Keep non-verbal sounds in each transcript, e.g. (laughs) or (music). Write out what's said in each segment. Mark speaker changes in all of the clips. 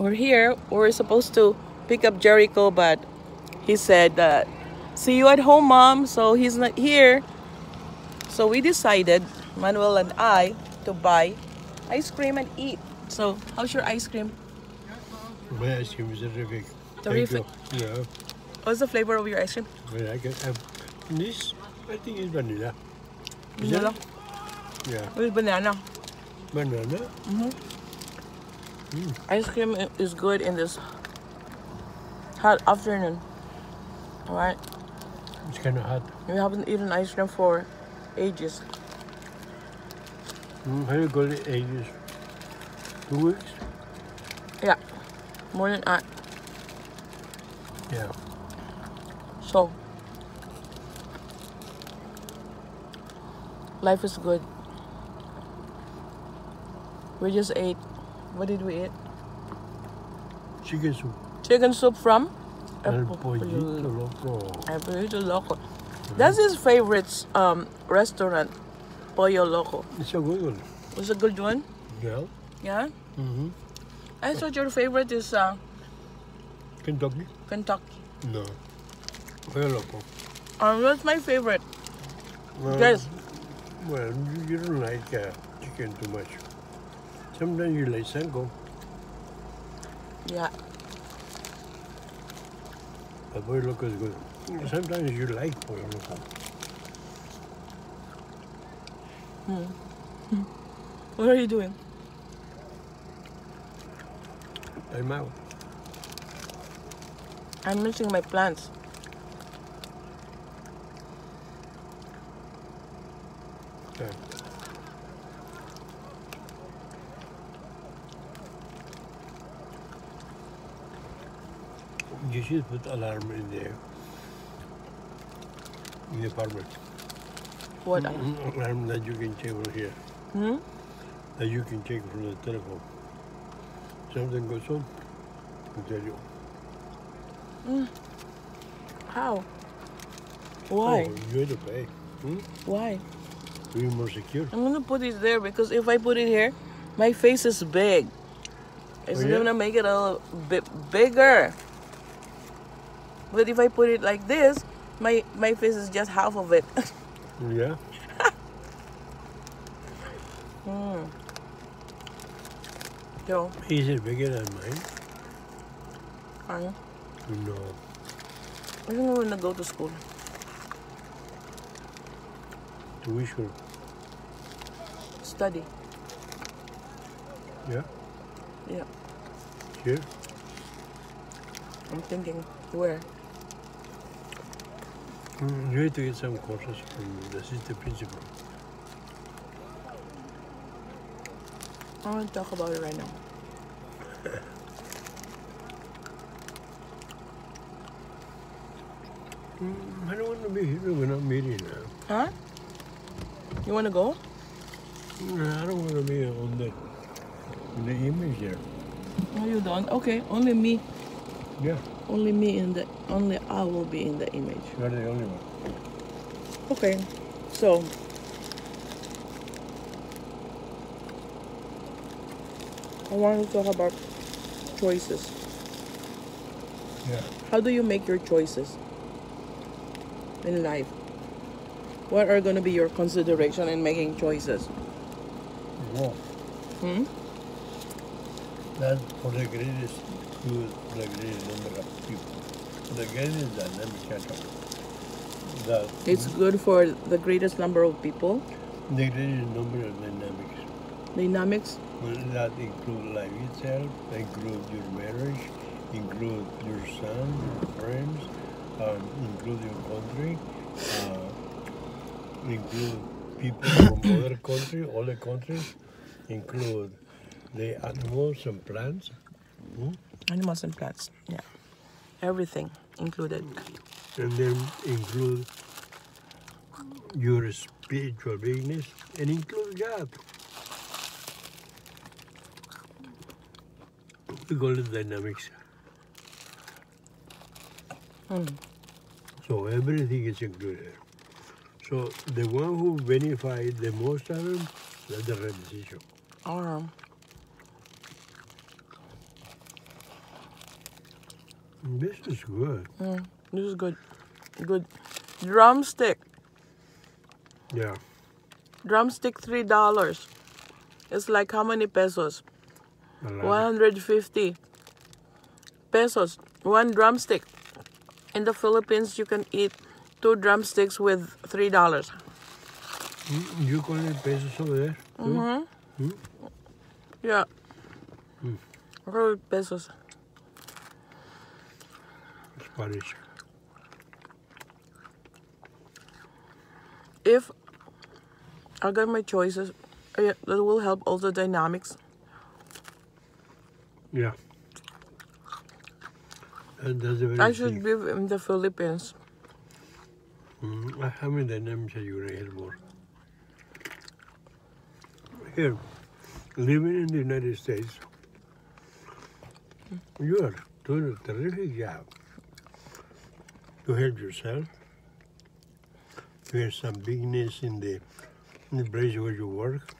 Speaker 1: we're here. We're supposed to pick up Jericho, but he said that see you at home, mom. So he's not here. So we decided, Manuel and I, to buy ice cream and eat. So how's your ice cream?
Speaker 2: My ice cream is terrific.
Speaker 1: Terrific.
Speaker 2: Yeah,
Speaker 1: What's the flavor of your ice cream?
Speaker 2: I like. Um, this, I think it's vanilla.
Speaker 1: Vanilla.
Speaker 2: Yeah,
Speaker 1: With banana.
Speaker 2: banana.
Speaker 1: Ice cream is good in this hot afternoon. Alright?
Speaker 2: It's kind of hot.
Speaker 1: We haven't eaten ice cream for ages.
Speaker 2: Mm, how you call it? Ages. Two weeks?
Speaker 1: Yeah. More than that.
Speaker 2: Yeah.
Speaker 1: So life is good. We just ate what did we eat?
Speaker 2: Chicken soup.
Speaker 1: Chicken soup from
Speaker 2: El pollito loco.
Speaker 1: El Pollito Loco. That's his favorite um, restaurant, Pollo Loco.
Speaker 2: It's a good one.
Speaker 1: Was a good one?
Speaker 2: Yeah.
Speaker 1: Yeah?
Speaker 2: Mm-hmm.
Speaker 1: I thought your favorite is uh,
Speaker 2: Kentucky?
Speaker 1: Kentucky.
Speaker 2: No. Pollo loco.
Speaker 1: Um, what's my favorite?
Speaker 2: Well,
Speaker 1: Yes.
Speaker 2: Well, you, you don't like uh, chicken too much. Sometimes you like sango.
Speaker 1: Yeah.
Speaker 2: But pollo loco is good. Sometimes you like pollo loco.
Speaker 1: What are you doing?
Speaker 2: I'm out.
Speaker 1: I'm missing my plants.
Speaker 2: Yeah. You should put alarm in there. In the apartment.
Speaker 1: What?
Speaker 2: Mm, Alarm that you can check from here.
Speaker 1: Hmm?
Speaker 2: That you can check from the telephone. Something goes on, I'll tell you.
Speaker 1: How? Why?
Speaker 2: Oh, you have to pay. Hmm?
Speaker 1: Why?
Speaker 2: To be more secure.
Speaker 1: I'm gonna put it there because if I put it here, my face is big. It's
Speaker 2: Oh, yeah?
Speaker 1: gonna make it a little bit bigger. But if I put it like this, my my face is just half of it. (laughs)
Speaker 2: Yeah? Hmm.
Speaker 1: so,
Speaker 2: Is it bigger than mine?
Speaker 1: I
Speaker 2: No.
Speaker 1: I think I'm gonna go to school.
Speaker 2: To which one?
Speaker 1: Study.
Speaker 2: Yeah?
Speaker 1: Yeah.
Speaker 2: Here?
Speaker 1: I'm thinking where?
Speaker 2: Mm, you have to get some courses from the assistant principal.
Speaker 1: I want to talk about it right now.
Speaker 2: Mm, I don't want to be here. We're not meeting now.
Speaker 1: Huh? You wanna go?
Speaker 2: Mm, I don't want to be on the, in the image here.
Speaker 1: No, you don't. Okay, only me.
Speaker 2: Yeah,
Speaker 1: Only me in the. Only I will be in the image.
Speaker 2: you're the only one.
Speaker 1: Okay, so I want to talk about choices.
Speaker 2: Yeah.
Speaker 1: How do you make your choices in life? What are going to be your consideration in making choices?
Speaker 2: Wow.
Speaker 1: Hmm?
Speaker 2: That's for the greatest good, the greatest number of people. The greatest dynamic The,
Speaker 1: It's good for the greatest number of people.
Speaker 2: the greatest number of dynamics.
Speaker 1: Dynamics.
Speaker 2: Well, that include life itself, include your marriage, include your son, your friends, um, include your country, uh, include people from other countries, other countries, include the animals and plants, hmm?
Speaker 1: Animals and plants. Yeah. Everything included.
Speaker 2: and then include your spiritual beings, and include God. We call it dynamics.
Speaker 1: Hmm.
Speaker 2: So everything is included. So the one who benefit the most of them, that's the right decision. This is good.
Speaker 1: Mm, this is good. Good. Drumstick.
Speaker 2: Yeah.
Speaker 1: Drumstick three dollars. It's like how many pesos?
Speaker 2: Like it.
Speaker 1: 150 pesos. One drumstick. In the Philippines, you can eat two drumsticks with three dollars.
Speaker 2: Mm, You call it pesos over there?
Speaker 1: Mm-hmm. Yeah.
Speaker 2: Mm.
Speaker 1: Pesos.
Speaker 2: Spanish.
Speaker 1: If I got my choices, uh, that will help all the dynamics.
Speaker 2: Yeah. And that's a very
Speaker 1: I should
Speaker 2: cheap.
Speaker 1: live in the Philippines.
Speaker 2: Mm, how many dynamics are you gonna hear more? Here, living in the United States, you are doing a terrific job to help yourself. You have some bigness in the, in the place where you work.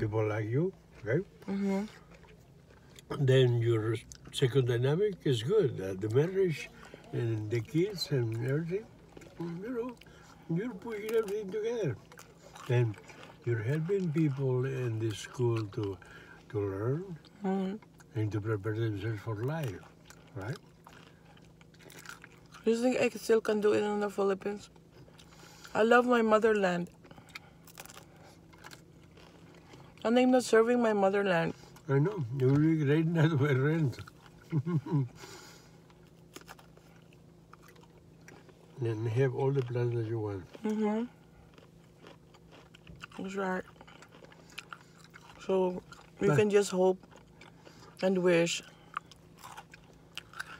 Speaker 2: People like you, okay?
Speaker 1: Mm-hmm.
Speaker 2: Then your second dynamic is good. Uh, the marriage and the kids and everything, mm, you know, you're putting everything together. And you're helping people in the school to to learn
Speaker 1: Mm-hmm.
Speaker 2: and to prepare themselves for life, right?
Speaker 1: Do you think I still can do it in the Philippines? I love my motherland. And I'm not serving my motherland.
Speaker 2: I know. You will be great not by rent. (laughs) and have all the plans that you want.
Speaker 1: Mm-hmm. That's right. So we
Speaker 2: But-
Speaker 1: can just hope and wish.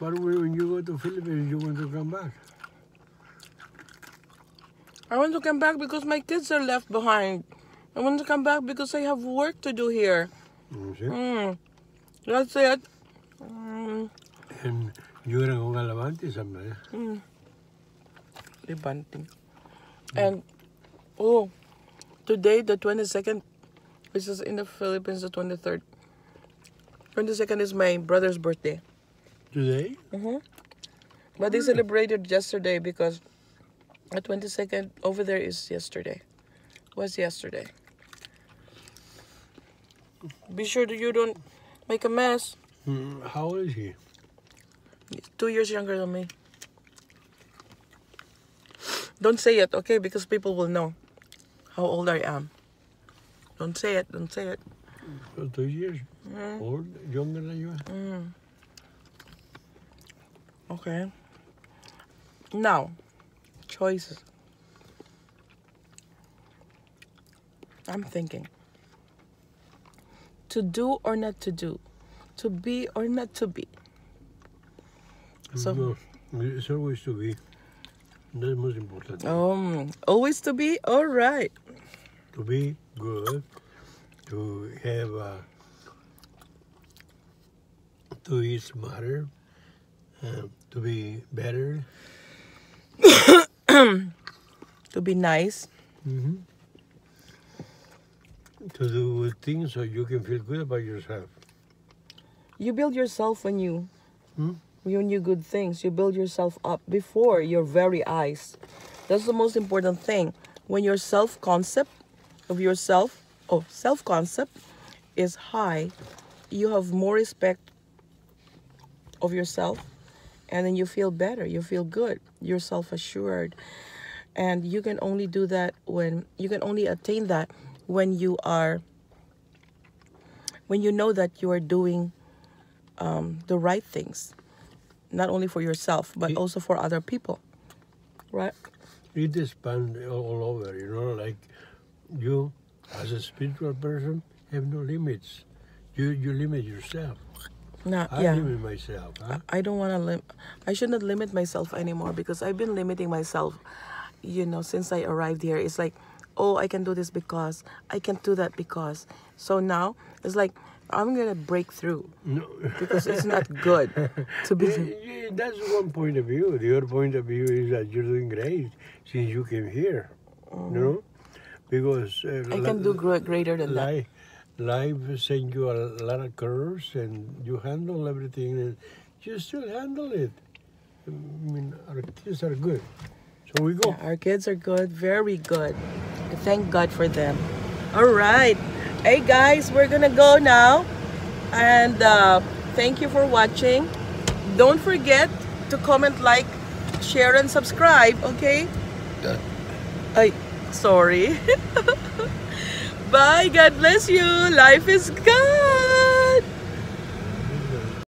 Speaker 2: But when you go to Philippines, you want to come back.
Speaker 1: I want to come back because my kids are left behind. I want to come back because I have work to do here. Mm. That's it. Mm.
Speaker 2: And you're going to Galavante somewhere.
Speaker 1: Mm. Libanting. And oh, today the 22nd, which is in the Philippines the 23rd. 22nd is my brother's birthday.
Speaker 2: Today?
Speaker 1: Mm-hmm. But they celebrated yesterday because the 22nd over there is yesterday. Was yesterday. Be sure that you don't make a mess.
Speaker 2: Hmm, how old is he?
Speaker 1: He's two years younger than me. Don't say it, okay? Because people will know how old I am. Don't say it. Don't say it.
Speaker 2: Two years
Speaker 1: Mm,
Speaker 2: old, younger than you are.
Speaker 1: mm. Okay. Now, choices. I'm thinking. To do or not to do. To be or not to be. So-
Speaker 2: no, it's always to be. That's most important.
Speaker 1: Um, always to be? All right.
Speaker 2: To be good, to have, uh, to eat smarter, uh, to be better. (coughs)
Speaker 1: To be nice.
Speaker 2: hmm To do things so you can feel good about yourself.
Speaker 1: You build yourself when you
Speaker 2: Hmm?
Speaker 1: when you good things. You build yourself up before your very eyes. That's the most important thing. When your self concept of yourself, oh, self concept is high, you have more respect of yourself and then you feel better. You feel good. You're self assured. And you can only do that when you can only attain that when you are when you know that you are doing um, the right things, not only for yourself but
Speaker 2: Ye-
Speaker 1: also for other people, right?
Speaker 2: It expands all all over, you know, like you as a spiritual person have no limits. You you limit yourself.
Speaker 1: Not
Speaker 2: I
Speaker 1: yeah.
Speaker 2: limit myself. Huh?
Speaker 1: I don't want to lim- I should not limit myself anymore because I've been limiting myself, you know, since I arrived here. It's like, oh, I can do this because I can't do that because. So now it's like I'm gonna break through
Speaker 2: No.
Speaker 1: because it's not (laughs) good to be.
Speaker 2: That's one point of view. The other point of view is that you're doing great since you came here. You know, because uh.
Speaker 1: I can do greater than that.
Speaker 2: Life, life send you a lot of curves, and you handle everything, and you still handle it. I mean, our kids are good. So we go.
Speaker 1: Yeah, our kids are good, very good. Thank God for them. All right. Hey guys, we're gonna go now. And uh, thank you for watching. Don't forget to comment, like, share, and subscribe, okay?
Speaker 2: Done.
Speaker 1: Ay, sorry. (laughs) Bye. God bless you. Life is good.